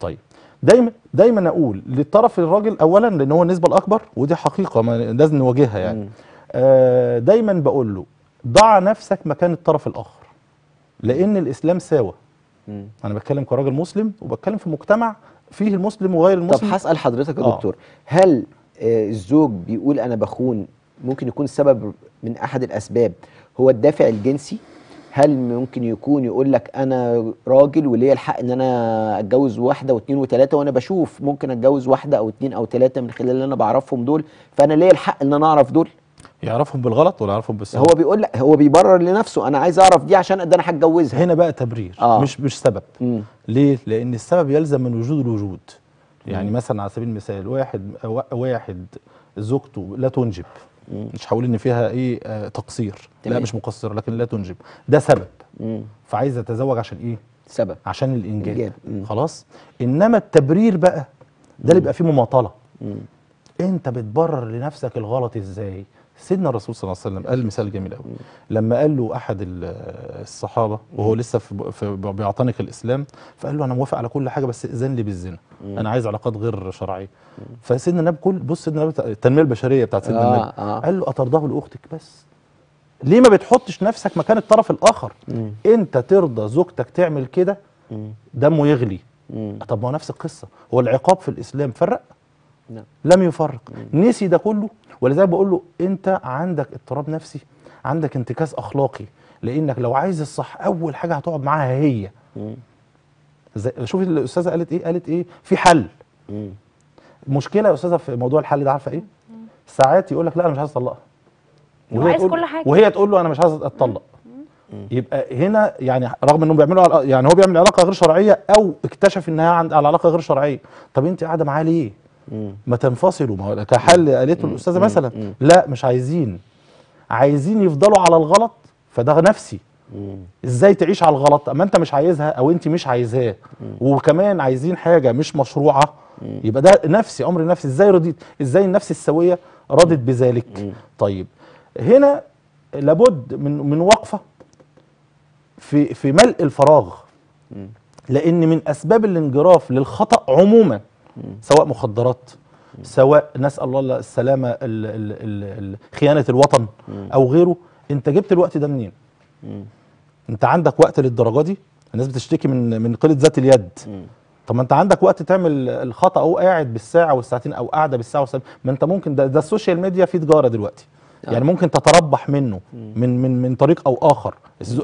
طيب دايما دايما أقول للطرف الراجل اولا لأن هو النسبة الأكبر ودي حقيقة ما لازم نواجهها يعني. آه دايما بقول له ضع نفسك مكان الطرف الآخر لأن الإسلام ساوى مم. أنا بتكلم كراجل مسلم وبتكلم في مجتمع فيه المسلم وغير طب المسلم هسأل حضرتك يا آه. دكتور هل آه، الزوج بيقول أنا بخون ممكن يكون السبب من أحد الأسباب هو الدافع الجنسي هل ممكن يكون يقول لك أنا راجل وليا الحق إن أنا أتجوز واحدة واثنين وثلاثة وأنا بشوف ممكن أتجوز واحدة أو اثنين أو ثلاثة من خلال اللي أنا بعرفهم دول فأنا ليا الحق إن أنا أعرف دول؟ يعرفهم بالغلط ولا يعرفهم بالصواب هو بيقول لك هو بيبرر لنفسه أنا عايز أعرف دي عشان ده أنا هتجوزها. هنا بقى تبرير آه. مش مش سبب مم. ليه؟ لأن السبب يلزم من وجود الوجود. يعني مثلا على سبيل المثال واحد وا- واحد زوجته لا تنجب. مش هقول إن فيها إيه آه تقصير لا تمام. مش مقصره لكن لا تنجب ده سبب مم. فعايز يتزوج عشان إيه سبب عشان الإنجاب إنجاب. مم. خلاص إنما التبرير بقى ده اللي بيبقى فيه مماطلة مم. أنت بتبرر لنفسك الغلط إزاي سيدنا الرسول صلى الله عليه وسلم قال مثال جميل قوي لما قال له أحد ال- الصحابة وهو لسه في بيعتنق الإسلام فقال له أنا موافق على كل حاجة بس إذن لي بالزنا. أنا عايز علاقات غير شرعية. فسيدنا النبي كل بص سيدنا النبي التنمية البشرية بتاعت سيدنا آه، النبي. آه. قال له أترضاه لأختك بس. ليه ما بتحطش نفسك مكان الطرف الآخر؟ مم. أنت ترضى زوجتك تعمل كده. دمه يغلي. مم. طب ما هو نفس القصة. هو العقاب في الإسلام فرق؟ نعم. لم يفرق. نسي ده كله ولذلك بقول له أنت عندك اضطراب نفسي عندك انتكاس أخلاقي لأنك لو عايز الصح أول حاجة هتقعد معاها هي. مم. زي شوفي الأستاذة قالت إيه؟ قالت إيه؟ في حل. مم. مشكلة يا أستاذة في موضوع الحل ده عارفة إيه؟ ساعات يقول لك لا أنا مش عايز أطلقها. عايز تقول كل حاجة. وهي تقول له أنا مش عايز اتطلق يبقى هنا يعني رغم انهم بيعملوا يعني هو بيعمل علاقة غير شرعية أو اكتشف إنها عند على علاقة غير شرعية. طب أنت قاعدة معاه ليه؟ مم. ما تنفصلوا. ما هو كحل قالته الأستاذة مثلا. لا مش عايزين. عايزين يفضلوا على الغلط فده نفسي. إزاي تعيش على الغلط؟ أما أنت مش عايزها أو أنت مش عايزاه. وكمان عايزين حاجة مش مشروعة. يبقى ده نفسي أمر نفسي إزاي رضيت؟ إزاي النفس السوية رضت بذلك؟ طيب هنا لابد من من وقفة في في ملء الفراغ. لأن من أسباب الانجراف للخطأ عموما سواء مخدرات سواء نسأل الله السلامة ال ال ال ال خيانة الوطن أو غيره أنت جبت الوقت ده منين؟ أنت عندك وقت للدرجة دي؟ الناس بتشتكي من من قلة ذات اليد. طب ما أنت عندك وقت تعمل الخطأ أو قاعد بالساعة والساعتين أو قاعدة بالساعة والساعتين. ما أنت ممكن ده, ده ال social media فيه تجارة دلوقتي. آه. يعني ممكن تتربح منه من من من طريق أو آخر.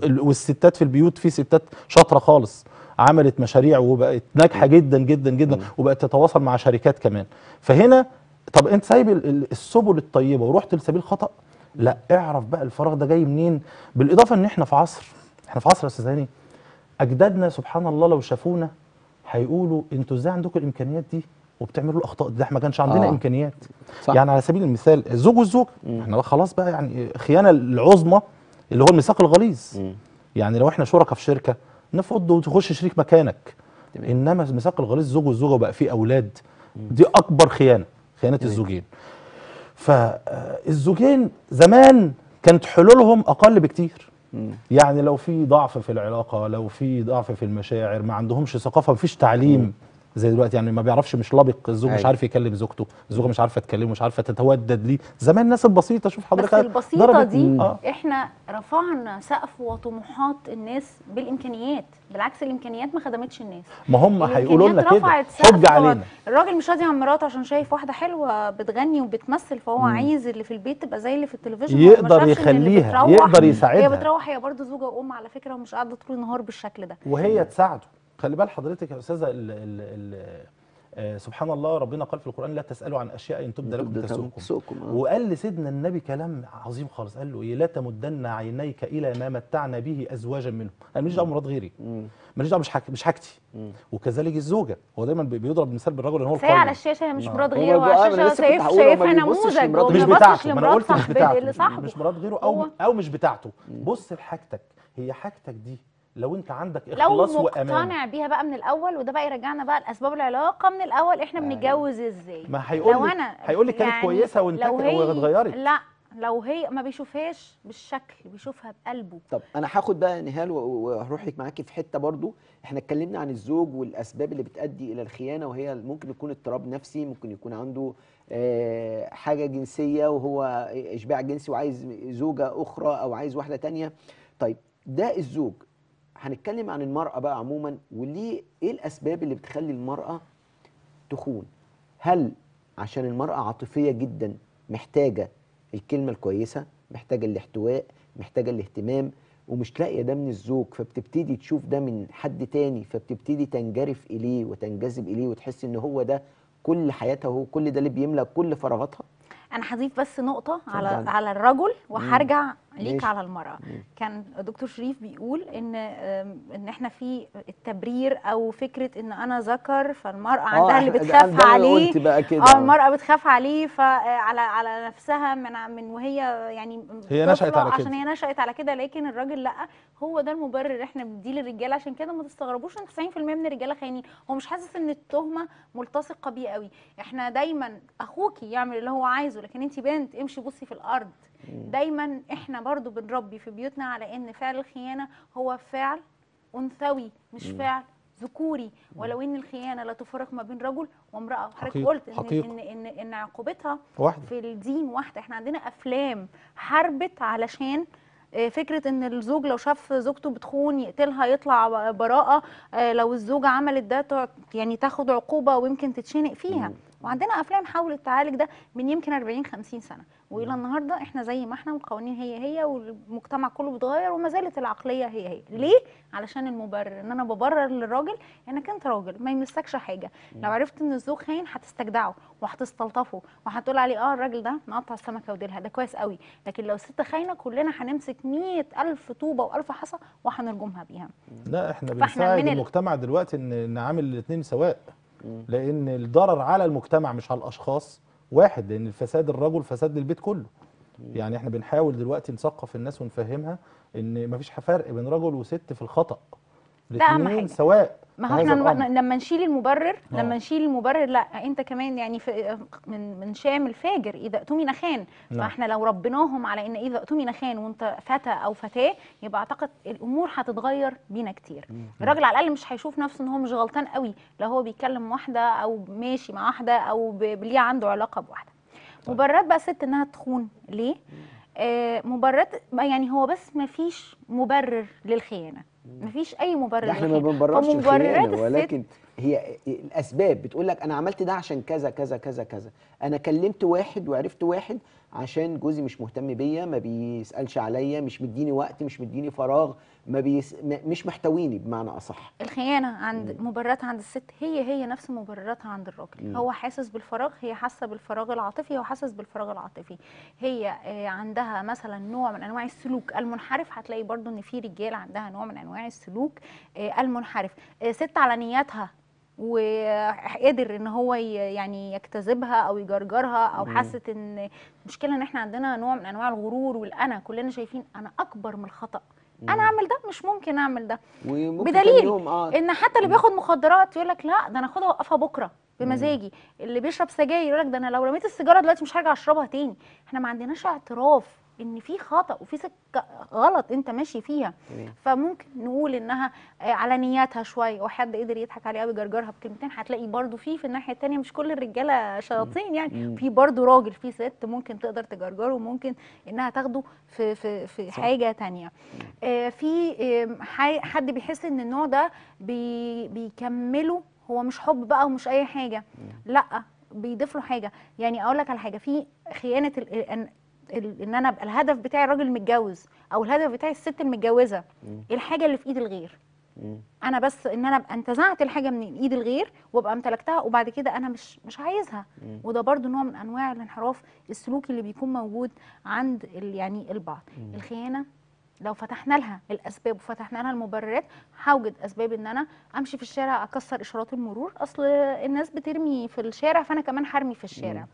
والستات في البيوت في ستات شاطرة خالص. عملت مشاريع وبقت ناجحة جدا جدا جدا وبقت تتواصل مع شركات كمان. فهنا طب أنت سايب ال- ال- السبل الطيبة ورحت لسبيل خطأ؟ لا اعرف بقى الفراغ ده جاي منين؟ بالإضافة إن إحنا في عصر إحنا في عصر يا أستاذ هاني. أجدادنا سبحان الله لو شافونا هيقولوا أنتوا إزاي عندكم الإمكانيات دي وبتعملوا الأخطاء دي؟ إحنا ما كانش عندنا آه. إمكانيات. صح. يعني على سبيل المثال الزوج والزوج. إحنا خلاص بقى يعني خيانة العظمى اللي هو الميثاق الغليظ. يعني لو إحنا شركاء في شركة نفض وتخش شريك مكانك. تمام. إنما ميثاق الغليظ الزوج والزوجة وبقى فيه أولاد. دي أكبر خيانة خيانة تمام. الزوجين. فالزوجين زمان كانت حلولهم أقل بكتير. مم. يعني لو في ضعف في العلاقة لو في ضعف في المشاعر ما عندهمش ثقافة ما فيش تعليم. زي دلوقتي يعني ما بيعرفش مش لابق الزوج مش أيوة. عارف يكلم زوجته الزوجة مش عارفة تكلمه مش عارفة تتودد ليه. زمان الناس البسيطة شوف حضرتك بس البسيطة دي آه. إحنا رفعنا سقف وطموحات الناس بالإمكانيات. بالعكس الإمكانيات ما خدمتش الناس. ما هم هيقولوا لنا كده. حجه علينا. الراجل مش راضي عن مراته عشان شايف واحدة حلوة بتغني وبتمثل فهو مم. عايز اللي في البيت تبقى زي اللي في التلفزيون. يقدر يخليها يقدر هي يساعدها بتروح هي برضه زوجة وأم على فكرة ومش قاعدة طول النهار بالشكل ده. وهي تساعده. خلي بال حضرتك يا أستاذة ال ال ال آه سبحان الله ربنا قال في القرآن لا تسألوا عن أشياء إن تبدى لكم تسؤكم. تسوقكم آه. وقال لسيدنا النبي كلام عظيم خالص قال له إيه؟ لا تمدن عينيك إلى ما متعنا به أزواجا منهم. أنا ماليش دعوة بمرات غيري. ماليش دعوة مش حاجتي مش حاجتي. وكذلك الزوجة. هو دايما بي- بيضرب مثال بالرجل إن هو هي على الشاشة هي مش. مرات هو غيره. بقى- على أنا الشاشة شايف شايفها نموذج مش بتاعته. ما أنا قلت مش بتاعته. اللي صاحبه مش مرات غيره أو أو مش بتاعته. بص لحاجتك هي حاجتك دي لو انت عندك لو إخلاص وأمان. مقتنع بيها بقى من الأول وده بقى يرجعنا بقى لأسباب العلاقة من الأول إحنا أيوة. بنتجوز إزاي؟ ما هيقول لو لك أنا هيقول لك كانت كويسة وانت لو هي واتغيرت. لا لو هي ما بيشوفهاش بالشكل بيشوفها بقلبه. طب أنا هاخد بقى نهال وهروح لك معاكي في حتة برضو. إحنا اتكلمنا عن الزوج والأسباب اللي بتؤدي إلى الخيانة وهي ممكن يكون اضطراب نفسي ممكن يكون عنده آه، حاجة جنسية وهو إشباع جنسي وعايز زوجة أخرى أو عايز واحدة تانية. طيب ده الزوج هنتكلم عن المرأة بقى عموما وليه إيه الأسباب اللي بتخلي المرأة تخون؟ هل عشان المرأة عاطفية جدا محتاجة الكلمة الكويسة محتاجة الاحتواء محتاجة الاهتمام ومش لاقية ده من الزوج فبتبتدي تشوف ده من حد تاني فبتبتدي تنجرف إليه وتنجذب إليه وتحس إن هو ده كل حياتها وهو كل ده اللي بيملى كل فراغاتها؟ أنا هضيف بس نقطة على. على الرجل وهرجع ليك ماشي. على المرأة. كان دكتور شريف بيقول إن إن إحنا في التبرير أو فكرة إن أنا ذكر فالمرأة عندها اللي بتخاف عليه. قلت بقى كده. آه المرأة بتخاف عليه فعلى على نفسها من من وهي يعني هي نشأت على عشان كده. هي نشأت على كده لكن الراجل لأ. هو ده المبرر إحنا بنديه للرجالة. عشان كده ما تستغربوش إن 90% من الرجالة خاينين. هو مش حاسس إن التهمة ملتصقة بيه قوي. إحنا دايما أخوكي يعمل اللي هو عايزه لكن انت بنت امشي بصي في الأرض. دايما إحنا برضو بنربي في بيوتنا على إن فعل الخيانة هو فعل أنثوي مش فعل ذكوري. ولو إن الخيانة لا تفرق ما بين رجل وامرأة. حقيقة، قلت ان حقيقة. ان ان, إن عقوبتها واحدة. في الدين واحدة. إحنا عندنا أفلام حربت علشان آه، فكرة إن الزوج لو شاف زوجته بتخون يقتلها يطلع براءة آه، لو الزوجة عملت ده يعني تاخد عقوبة ويمكن تتشنق فيها. وعندنا أفلام حاولت تعالج ده من يمكن 40 50 سنة. وإلى النهارده إحنا زي ما إحنا والقوانين هي هي والمجتمع كله بيتغير وما زالت العقلية هي هي. ليه؟ علشان المبرر إن أنا ببرر للراجل انك انت راجل ما يمسكش حاجة. لو عرفت إن الزوج خاين هتستجدعه وهتستلطفه وهتقول عليه آه الراجل ده مقطع السمكة وديلها ده كويس قوي لكن لو ست خاينة كلنا هنمسك مية ألف طوبة وألف حصى وهنرجمها بيها. لا إحنا بنساعد المجتمع دلوقتي إن نعامل الاثنين سواء. لأن الضرر على المجتمع مش على الأشخاص. واحد لأن الفساد الرجل فساد للبيت كله. يعني إحنا بنحاول دلوقتي نثقف الناس ونفهمها إن مفيش فرق بين رجل وست في الخطأ. الاثنين حاجة. سواء ما هو إحنا. لما نشيل المبرر آه. لما نشيل المبرر لأ أنت كمان يعني في من من شام الفاجر إذا اؤتمن خان نعم. فإحنا لو ربيناهم على إن إذا اؤتمن خان وأنت فتى أو فتاة يبقى أعتقد الأمور هتتغير بينا كتير. الراجل على الأقل مش هيشوف نفسه إن هو مش غلطان قوي لا هو بيكلم واحدة أو ماشي مع واحدة أو ليه عنده علاقة بواحدة. مبررات بقى الست إنها تخون. ليه؟ آه مبررات يعني هو بس ما فيش مبرر للخيانة. ما فيش أي مبرر إحنا ما. بنبررش الخيانه ولكن هي الأسباب. بتقول لك أنا عملت ده عشان كذا كذا كذا كذا. أنا كلمت واحد وعرفت واحد عشان جوزي مش مهتم بيا ما بيسألش عليا مش مديني وقت مش مديني فراغ ما بيس... مش محتويني بمعنى أصح. الخيانة عند مبرراتها عند الست هي هي نفس مبرراتها عند الراجل. مم. هو حاسس بالفراغ هي حاسة بالفراغ العاطفي هو حاسس بالفراغ العاطفي. هي آه، عندها مثلا نوع من أنواع السلوك. المنحرف هتلاقي برضو إن في رجال عندها نوع من أنواع السلوك آه، المنحرف. آه، ست على نياتها وقدر إن هو يعني يجتذبها أو يجرجرها أو حست إن المشكلة إن إحنا عندنا نوع من أنواع الغرور والانا كلنا شايفين أنا أكبر من الخطأ. أنا أعمل ده؟ مش ممكن أعمل ده. بدليل آه. إن حتى اللي بياخد مخدرات يقول لك لا ده أنا آخدها اوقفها بكرة بمزاجي. اللي بيشرب سجاير يقول لك ده أنا لو رميت السيجارة دلوقتي مش هرجع أشربها تاني. إحنا ما عندناش اعتراف. إن في خطأ وفي سكة غلط أنت ماشي فيها. فممكن نقول إنها آه، على نياتها شوية وحد قدر يضحك عليها ويجرجرها بكلمتين هتلاقي برضو في في الناحية التانية مش كل الرجالة شياطين يعني. في برضو راجل في ست ممكن تقدر تجرجره وممكن إنها تاخده في في في صح. حاجة تانية. آه، في حي- حد بيحس إن النوع ده بي بيكمله هو مش حب بقى ومش أي حاجة. لأ بيضيف له حاجة. يعني أقول لك على حاجة في خيانة ال- ان أنا ابقى الهدف بتاعي الراجل المتجوز أو الهدف بتاعي الست المتجوزة. الحاجة اللي في ايد الغير. مم. أنا بس ان أنا ابقى انتزعت الحاجة من ايد الغير وابقى امتلكتها وبعد كده أنا مش مش عايزها. وده برضو نوع من انواع الانحراف السلوكي اللي بيكون موجود عند يعني البعض. الخيانة لو فتحنا لها الأسباب وفتحنا لها المبررات هوجد أسباب إن أنا أمشي في الشارع أكسر إشارات المرور. أصل الناس بترمي في الشارع فأنا كمان هرمي في الشارع.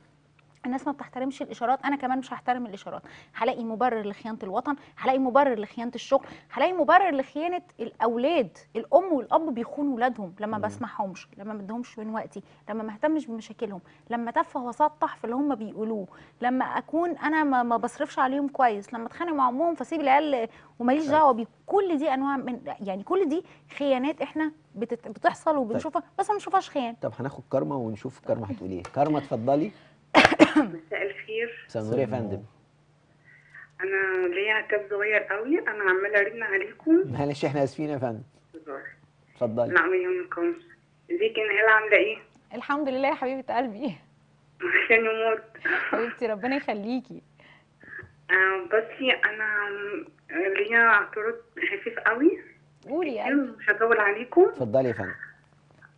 الناس ما بتحترمش الإشارات أنا كمان مش هحترم الإشارات. هلاقي مبرر لخيانة الوطن هلاقي مبرر لخيانة الشغل هلاقي مبرر لخيانة الأولاد. الأم والأب بيخونوا ولادهم لما ما بسمعهمش لما ما ادهمش من وقتي لما ما اهتمش بمشاكلهم لما تفه وسطح في اللي هم بيقولوه لما أكون أنا ما, ما بصرفش عليهم كويس لما أتخانق مع أمهم فاسيب العيال وماليش دعوة بيه كل دي أنواع من يعني كل دي خيانات إحنا. بتحصل وبنشوفها بس ما بنشوفهاش خيانة. طب هناخد كارما ونشوف كارما هتقول إيه. كارما اتفضلي. مساء الخير. مساء النور يا فندم. أنا ليا عتاب صغير قوي. أنا عمالة أرن عليكم. معلش إحنا آسفين يا فندم. اتفضلي. نعم يومكم إزيك يا نهال؟ عاملة إيه؟ الحمد لله يا حبيبة قلبي. عشان يموت. حبيبتي ربنا يخليكي. آه بصي أنا ليا اعتراض خفيف قوي. قولي يا قلبي. مش هطول عليكم. اتفضلي يا فندم.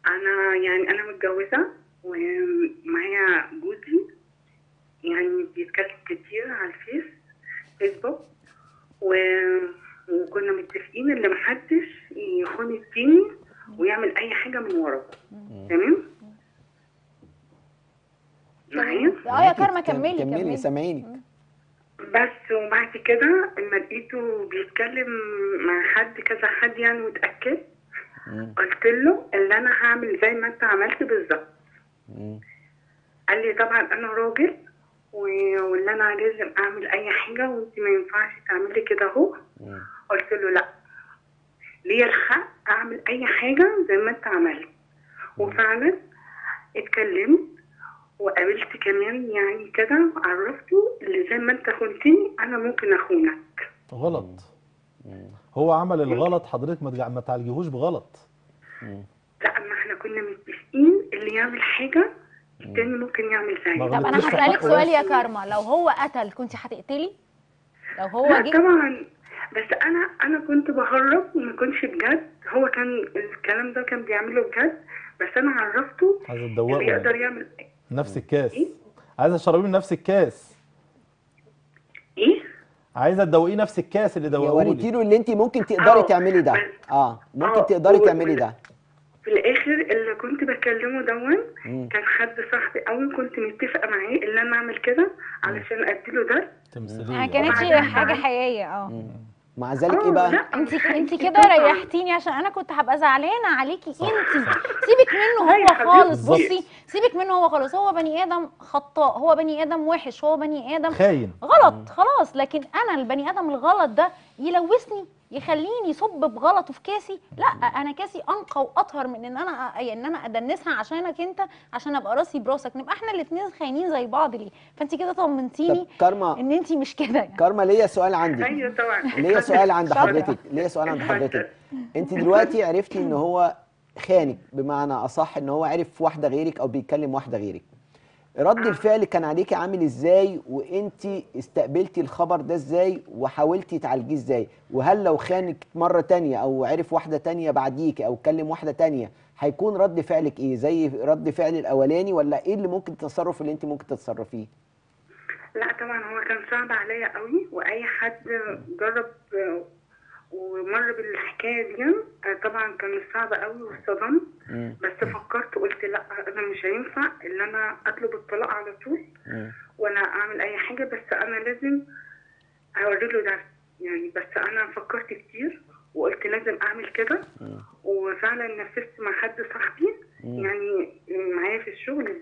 أنا يعني أنا متجوزة ومعايا جوزي يعني بيتكلم كتير على الفيس فيسبوك و... وكنا متفقين ان محدش يخون التاني ويعمل اي حاجة من وراه تمام معايا آه يا كارما كم- كملي سامعينك بس وبعد كده لما لقيته بيتكلم مع حد كذا حد يعني واتاكد مم. قلت له اللي أنا هعمل زي ما أنت عملت بالظبط. قال لي طبعا أنا راجل واللي أنا لازم أعمل أي حاجة وأنت ما ينفعش تعملي كده أهو مم. قلت له لا ليا الحق اعمل اي حاجة زي ما انت عملت وفعلا اتكلمت وقابلت كمان يعني كده عرفته اللي زي ما انت خنتني أنا ممكن اخونك غلط. هو عمل الغلط حضرتك ما ما تعالجيهوش بغلط. لا ما إحنا كنا متفقين اللي يعمل حاجة التاني ممكن يعمل زيه طب أنا حقه سؤال. يا كارما لو هو قتل كنت هتقتلي؟ لو هو لا جه؟ طبعا. بس أنا أنا كنت بهرب وما كنتش بجد. هو كان الكلام ده كان بيعمله بجد. بس أنا عرفته عايزه اللي تدوقه يقدر يعمل نفس الكاس. إيه؟ عايزه تشربيه من نفس الكاس. عايزة تدوقيه نفس الكاس اللي دوقوه وريتي لي له اللي انت ممكن تقدري. تعملي ده. آه ممكن آه. تقدري تعملي ده. في الآخر اللي كنت بكلمه دون. كان حد صاحبي قوي كنت متفقة معاه إن أنا أعمل كده علشان أديله درس. تمثيلية. ما كانتش حاجة حقيقية آه. مع ذلك إيه بقى أنت أنت كده. ريحتيني عشان أنا كنت هبقى زعلانة عليكي أنت سيبك منه هو حبيبتي. خالص. بصي سيبك منه هو خالص هو بني آدم خطاء هو بني آدم وحش هو بني آدم خاين غلط خلاص لكن أنا البني آدم الغلط ده يلوثني يخليني يصب بغلطه في كاسي؟ لا أنا كاسي أنقى وأطهر من إن أنا إن أنا أدنسها عشانك أنت عشان أبقى راسي براسك. نبقى إحنا الاثنين خاينين زي بعض ليه؟ فأنت كده طمنتيني كارما إن أنت مش كده يعني. كارما ليا سؤال عندك أيوه طبعا. ليا سؤال عند. حضرتك. ليا سؤال عند حضرتك. أنت دلوقتي عرفتي إن هو خانك بمعنى أصح إن هو عرف واحدة غيرك أو بيتكلم واحدة غيرك. رد الفعل كان عليكي عامل إزاي؟ وانت استقبلتي الخبر ده إزاي؟ وحاولتي تعالجيه إزاي؟ وهل لو خانك مرة تانية أو عرف واحدة تانية بعديكي أو كلم واحدة تانية هيكون رد فعلك إيه؟ زي رد فعل الأولاني ولا إيه اللي ممكن التصرف اللي انت ممكن تتصرفيه؟ لا طبعا هو كان صعب عليا قوي وأي حد جرب ومر بالحكاية دي طبعا كان صعب قوي واتصدمت مم. بس فكرت قلت لا أنا مش هينفع إن أنا أطلب الطلاق على طول. ولا أعمل أي حاجة بس أنا لازم أوري له درس يعني بس أنا فكرت كتير وقلت لازم أعمل كده. وفعلا نفذت مع حد صاحبي. يعني معايا في الشغل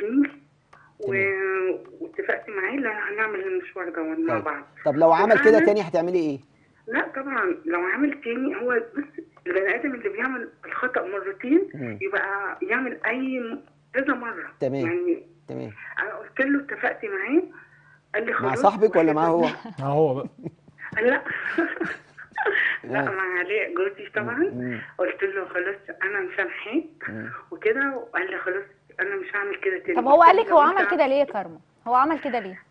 و- واتفقت معاه إن هنعمل المشوار ده مع طيب. بعض طب لو عمل كده تاني هتعملي إيه؟ لا طبعا لو عمل تاني هو بس البني آدم اللي بيعمل الخطأ مرتين مم. يبقى يعمل أي كذا مرة تمام. يعني تمام أنا قلت له اتفقت معاه قال لي مع خلاص صاحبك ولا معاه هو؟ آه هو بقى لا لا. مع علاء جوزي طبعا. قلت له خلاص أنا مسامحاك. وكده وقال لي خلاص أنا مش هعمل كده تاني طب هو قال لك هو عمل كده ليه يا كارما هو عمل كده ليه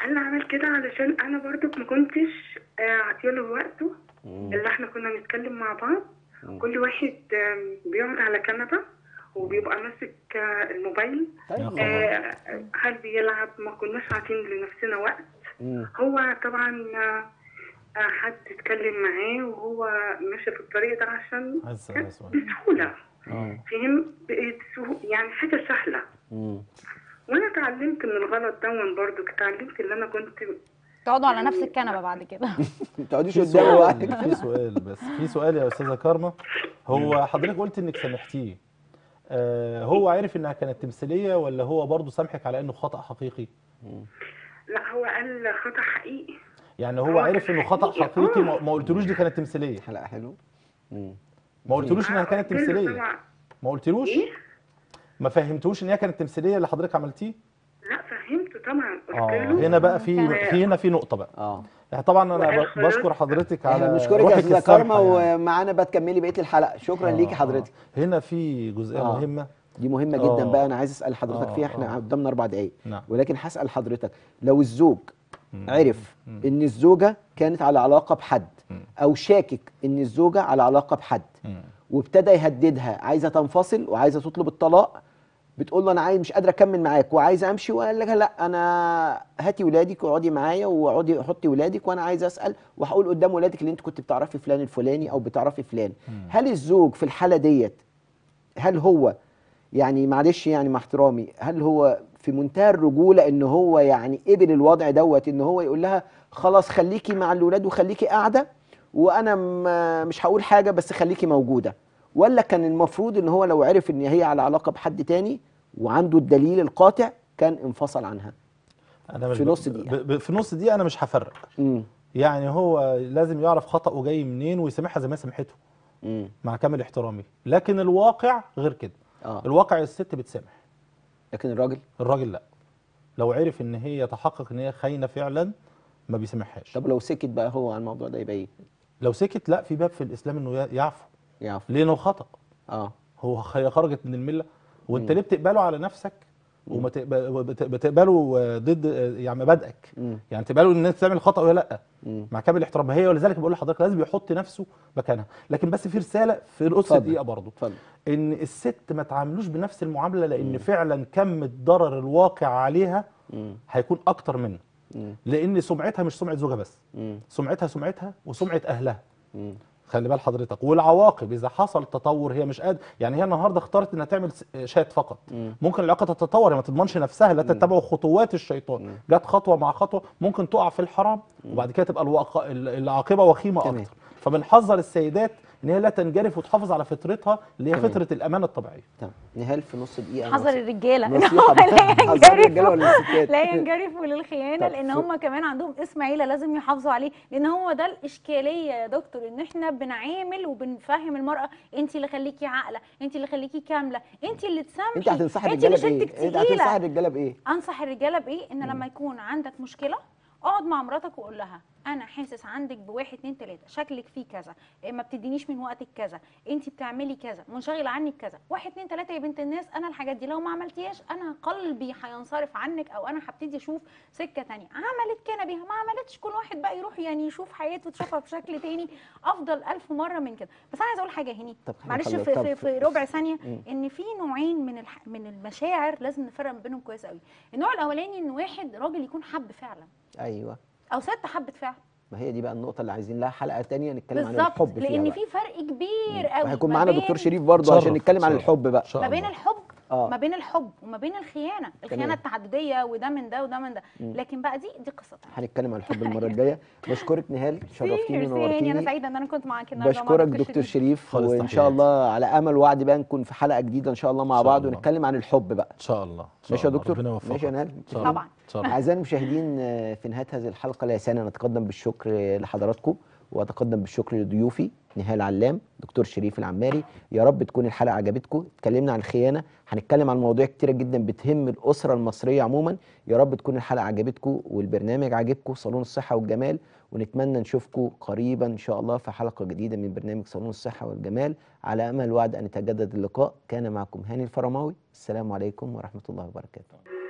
أنا عمل كده علشان أنا برضو ما كنتش آه، عطيله وقته. اللي إحنا كنا نتكلم مع بعض. كل واحد بيقعد على كنبة وبيبقى ماسك آه، الموبايل طيب خبر. آه، هل بيلعب ما كناش عاطين لنفسنا وقت مم. هو طبعا حد اتكلم معاه وهو ماشي في الطريق ده عشان بسهولة. فهم يعني حاجة سهلة. وأنا اتعلمت من الغلط ده برضو اتعلمت اللي أنا كنت تقعدوا على نفس الكنبة بعد كده. ما تقعديش في قدامه سؤال بقى في سؤال بس في سؤال يا أستاذة كارما. هو حضرتك قلت إنك سامحتيه آه هو عارف إنها كانت تمثيلية ولا هو برضه سامحك على إنه خطأ حقيقي؟ لا هو قال خطأ حقيقي. يعني هو عارف إنه خطأ حقيقي. آه. ما قلتلوش دي كانت تمثيلية. حلقه حلوة. ما قلتلوش إنها كانت له تمثيلية. ما قلتلوش؟ إيه؟ ما فهمتوش إن هي كانت تمثيلية اللي حضرتك عملتيه لا فهمته طبعا قلت آه له هنا بقى في في هنا في نقطة بقى آه طبعا أنا. بشكر حضرتك على بنشكرك يا أستاذة كارما يعني. ومعانا بقى تكملي بقية الحلقة شكرا آه، ليكي آه. حضرتك هنا في جزئية آه. مهمة دي مهمة جدا آه. بقى أنا عايز أسأل حضرتك آه، فيها إحنا آه. قدامنا أربع دقائق نعم ولكن هسأل حضرتك لو الزوج مم. عرف مم. إن الزوجة كانت على علاقة بحد مم. أو شاكك إن الزوجة على علاقة بحد مم. وابتدى يهددها عايزة تنفصل وعايزة تطلب الطلاق بتقول له أنا عايز مش قادره أكمل معاك وعايزه أمشي وقال لها لا أنا هاتي ولادك واقعدي معايا واقعدي حطي ولادك وأنا عايز أسأل وهقول قدام ولادك اللي أنت كنت بتعرفي فلان الفلاني أو بتعرفي فلان مم. هل الزوج في الحالة ديت هل هو يعني معلش يعني مع احترامي هل هو في منتهى الرجولة إن هو يعني قبل الوضع دوت إن هو يقول لها خلاص خليكي مع الولاد وخليكي قاعدة وأنا مش هقول حاجة بس خليكي موجودة ولا كان المفروض إن هو لو عرف إن هي على علاقة بحد تاني وعنده الدليل القاطع كان انفصل عنها. أنا مش في نص ب- في نص دقيقة أنا مش هفرق. يعني هو لازم يعرف خطأه جاي منين ويسامحها زي ما سامحته. مع كامل احترامي. لكن الواقع غير كده. آه. الواقع الست بتسامح. لكن الراجل؟ الراجل لأ. لو عرف إن هي تحقق إن هي خاينة فعلا ما بيسامحهاش. طب لو سكت بقى هو عن الموضوع ده يبقى إيه لو سكت لأ في باب في الإسلام إنه ي- يعفو. يعرف لأنه خطأ. آه. هو خرجت من الملة وانت مم. ليه بتقبله على نفسك؟ وما بتقبله ضد يعني مبادئك يعني تقبله إن انت تعمل خطأ ولا لأ. مع كامل الاحترام. هي ولذلك بقول لحضرتك لازم يحط نفسه مكانها. لكن بس في رسالة في نص. دقيقة برضه إن الست ما تعاملوش بنفس المعاملة لأن فعلا كم الضرر الواقع عليها امم هيكون أكتر منه. امم لأن سمعتها مش سمعة زوجها بس. امم سمعتها سمعتها وسمعة أهلها. امم خلي بال حضرتك. والعواقب إذا حصل تطور هي مش قادره يعني هي النهارده اختارت إنها تعمل شات فقط. مم. ممكن العلاقة تتطور هي ما تضمنش نفسها لا تتبع خطوات الشيطان. جت خطوة مع خطوة ممكن تقع في الحرام وبعد كده تبقى الواقع ال- العاقبة وخيمة. أكتر. فبنحذر السيدات إن هي لا تنجرف وتحافظ على فطرتها اللي هي. فطرة الأمان الطبيعية. تمام. نهال في نص دقيقة حذر الرجالة. لا ينجرفوا؟ لا ينجرفوا للخيانة لأن هم كمان عندهم اسم عيلة لازم يحافظوا عليه. لأن هو ده الإشكالية يا دكتور إن إحنا بنعامل وبنفهم المرأة. انت اللي خليكي عاقلة انت اللي خليكي كاملة انت اللي تسامحي. أنت هتنصحي الرجالة اللي بإيه؟ أنت هتنصحي الرجالة بإيه؟ أنصح الرجالة بإيه؟ إن لما يكون عندك مشكلة اقعد مع مراتك وقول لها أنا حاسس عندك بواحد اتنين تلاتة شكلك فيه كذا إيه ما بتدينيش من وقتك كذا انت بتعملي كذا منشغله عني بكذا واحد اتنين تلاتة يا بنت الناس أنا الحاجات دي لو ما عملتيهاش أنا قلبي هينصرف عنك أو أنا هبتدي أشوف سكة تانية. عملت كان بيها ما عملتش. كل واحد بقى يروح يعني يشوف حياته تشوفها بشكل تاني. افضل ألف مرة من كده. بس أنا عايزه أقول حاجة هني. معلش في, في, في- في ربع ثانية. ان في نوعين من الح... من المشاعر لازم نفرق بينهم كويس قوي. النوع الأولاني إن واحد راجل يكون حب فعلا. أيوه. أو ست حبت فعلا ما هي دي بقى النقطة اللي عايزين لها حلقة تانية نتكلم عن بالظبط الحب فيها لأن بقى. في فرق كبير قوي وهيكون ما معانا دكتور شريف برضه عشان نتكلم عن. الحب بقى ما بين. الحب آه. ما بين الحب وما بين الخيانة الخيانة التعدديه وده من ده وده من ده مم. لكن بقى دي دي قصة تانية. هنتكلم عن الحب المرة الجاية بشكرك نهال شرفتيني هاني، أنا ونورتيني سعيدة إن أنا كنت معاك النهارده بشكرك دكتور شريف. وإن شاء. الله على أمل وعد بقى نكون في حلقة جديدة إن شاء الله مع بعض الله. ونتكلم عن الحب بقى إن شاء الله ماشي يا. دكتور ربنا يوفقك ماشي يا نهال إن شاء الله. طبعا. إن شاء الله أعزائي المشاهدين آه، في نهاية هذه الحلقة لا يسعني ان اتقدم بالشكر آه، لحضراتكم واتقدم بالشكر لضيوفي نهال علام دكتور شريف العماري. يا رب تكون الحلقة عجبتكم. اتكلمنا عن الخيانه هنتكلم عن مواضيع كتيرة جدا بتهم الأسرة المصرية عموما. يا رب تكون الحلقة عجبتكم والبرنامج عجبكم صالون الصحة والجمال. ونتمنى نشوفكم قريبا إن شاء الله في حلقة جديدة من برنامج صالون الصحة والجمال. على أمل وعد أن يتجدد اللقاء. كان معكم هاني الفرماوي. السلام عليكم ورحمة الله وبركاته.